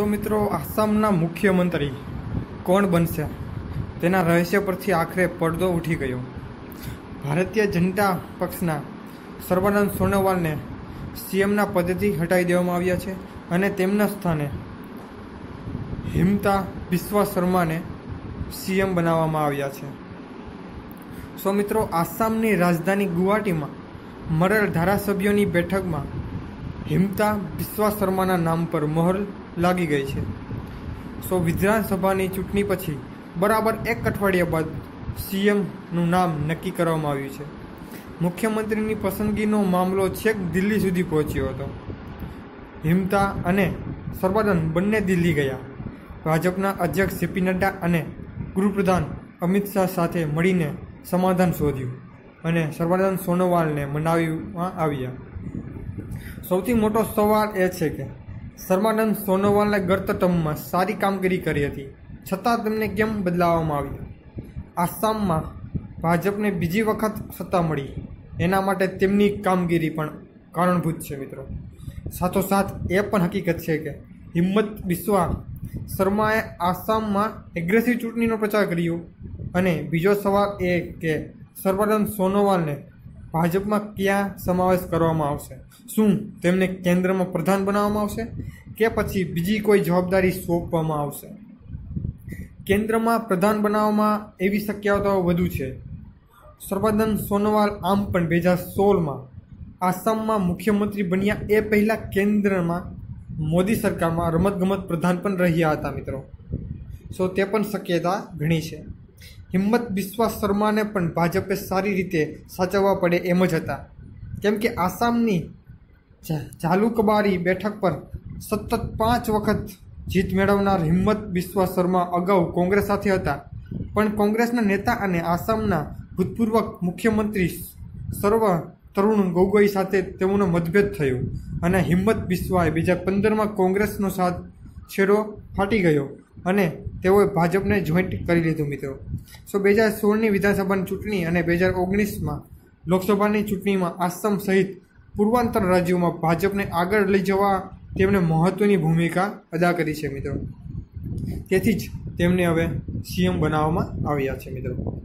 સો મિત્રો, આસામના મુખ્યમંત્રી કોણ બનશે? તેના રહસ્ય પરથી આખરે પડદો ઉઠી ગયો. ભારતીય જનતા પક્ષના સર્વાનંદ સોનોવાલને સીએમના પદેથી હટાવી દેવામાં આવ્યા છે અને તેમના સ્થાને હિમતા બિસ્વા શર્માને સીએમ બનાવવામાં આવ્યા છે. સો મિત્રો, આસામની રાજધાની ગુવાહાટીમાં મરેલ ધારાસભ્યોની બેઠકમાં હિમતા બિસ્વા શર્માના નામ પર મહોર લાગી ગઈ છે. સો વિધાનસભાની ચૂંટણી પછી બરાબર એક અઠવાડિયા બાદ સીએમનું નામ નક્કી કરવામાં આવ્યું છે. મુખ્યમંત્રીની પસંદગીનો મામલો છેક દિલ્હી સુધી પહોંચ્યો હતો. હિમતા અને સર્વાનંદ બંને દિલ્હી ગયા. ભાજપના અધ્યક્ષ જેપી નડ્ડા અને ગૃહપ્રધાન અમિત શાહ સાથે મળીને સમાધાન શોધ્યું અને સર્વાનંદ સોનોવાલને મનાવવામાં આવ્યા. સૌથી મોટો સવાલ એ છે કે સર્વાનંદ સોનોવાલને ગત ટર્મમાં સારી કામગીરી કરી હતી, છતાં તેમને કેમ બદલાવવામાં આવ્યું? આસામમાં ભાજપને બીજી વખત સત્તા મળી. એના માટે તેમની કામગીરી પણ કારણભૂત છે મિત્રો. સાથોસાથ એ પણ હકીકત છે કે હિંમત બિસ્વા શર્માએ આસામમાં એગ્રેસિવ ચૂંટણીનો પ્રચાર કર્યો. અને બીજો સવાલ એ કે સર્વાનંદ સોનોવાલને ભાજપમાં ક્યાં સમાવેશ કરવામાં આવશે? શું તેમને કેન્દ્રમાં પ્રધાન બનાવવામાં આવશે કે પછી બીજી કોઈ જવાબદારી સોંપવામાં આવશે? કેન્દ્રમાં પ્રધાન બનાવવામાં એવી શક્યતાઓ વધુ છે. સર્વાનંદ સોનોવાલ આમ પણ બે હજાર સોળમાં આસામમાં મુખ્યમંત્રી બન્યા એ પહેલાં કેન્દ્રમાં મોદી સરકારમાં રમતગમત પ્રધાન પણ રહ્યા હતા મિત્રો. સો તે પણ શક્યતા ઘણી છે. હિંમત બિસ્વા શર્માને પણ ભાજપે સારી રીતે સાચવવા પડે એમ જ હતા. કેમ કે આસામની ઝાલુકબારી બેઠક પર સતત પાંચ વખત જીત મેળવનાર હિંમત બિસ્વા શર્મા અગાઉ કોંગ્રેસ સાથે હતા. પણ કોંગ્રેસના નેતા અને આસામના ભૂતપૂર્વ મુખ્યમંત્રી સર્વ તરુણ ગોગોઈ સાથે તેઓનો મતભેદ થયો અને હિંમત બિસ્વાએ બીજા પંદરમાં કોંગ્રેસનો સાથ છેડો ફાટી ગયો. અને તેઓએ ભાજપને જોઈન્ટ કરી લીધું, મિત્રો. સો, બે હજાર સોળની વિધાનસભાની ચૂંટણી અને બે હજાર ઓગણીસમાં લોકસભાની ચૂંટણીમાં આસામ સહિત પૂર્વાંતર રાજ્યોમાં ભાજપને આગળ લઈ જવા તેમણે મહત્ત્વની ભૂમિકા અદા કરી છે, મિત્રો. તેથી જ તેમને હવે સીએમ બનાવવામાં આવ્યા છે, મિત્રો.